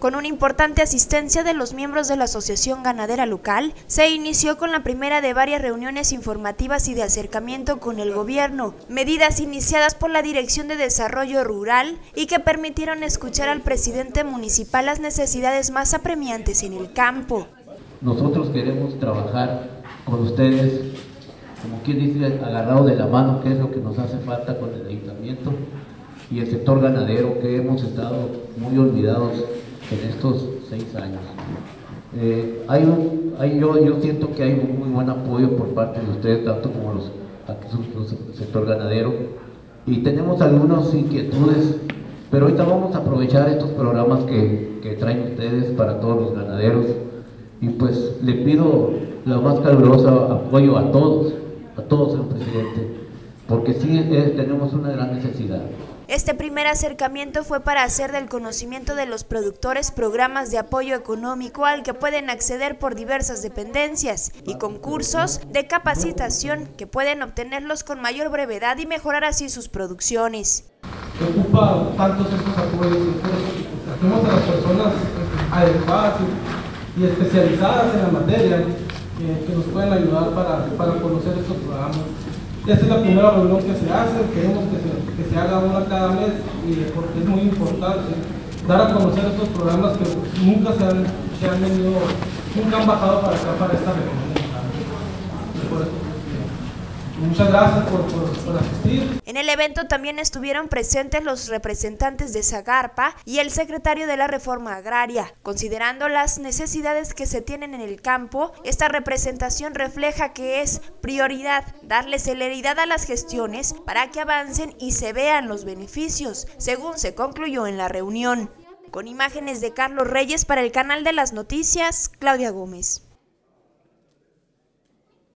Con una importante asistencia de los miembros de la Asociación Ganadera Local, se inició con la primera de varias reuniones informativas y de acercamiento con el gobierno, medidas iniciadas por la Dirección de Desarrollo Rural y que permitieron escuchar al presidente municipal las necesidades más apremiantes en el campo. Nosotros queremos trabajar con ustedes, como quien dice, agarrado de la mano, que es lo que nos hace falta con el ayuntamiento y el sector ganadero, que hemos estado muy olvidados en estos seis años. Eh, hay un, hay, yo, yo siento que hay un muy buen apoyo por parte de ustedes, tanto como los, los, el sector ganadero, y tenemos algunas inquietudes, pero ahorita vamos a aprovechar estos programas que, que traen ustedes para todos los ganaderos, y pues le pido la más calurosa apoyo a todos, a todos el presidente, porque sí eh, tenemos una gran necesidad. Este primer acercamiento fue para hacer del conocimiento de los productores programas de apoyo económico al que pueden acceder por diversas dependencias y concursos de capacitación que pueden obtenerlos con mayor brevedad y mejorar así sus producciones. Ocupa tantos estos apoyos y tenemos a las personas adecuadas y especializadas en la materia eh, que nos pueden ayudar para, para conocer estos programas. Esta es la primera reunión que se hace, queremos que se, haga una cada mes y porque es muy importante dar a conocer estos programas que nunca se han, se han venido, nunca han bajado para acá, para esta reunión. Muchas gracias por, asistir. En el evento también estuvieron presentes los representantes de Zagarpa y el secretario de la Reforma Agraria. Considerando las necesidades que se tienen en el campo, esta representación refleja que es prioridad darle celeridad a las gestiones para que avancen y se vean los beneficios, según se concluyó en la reunión. Con imágenes de Carlos Reyes para el canal de las noticias, Claudia Gómez.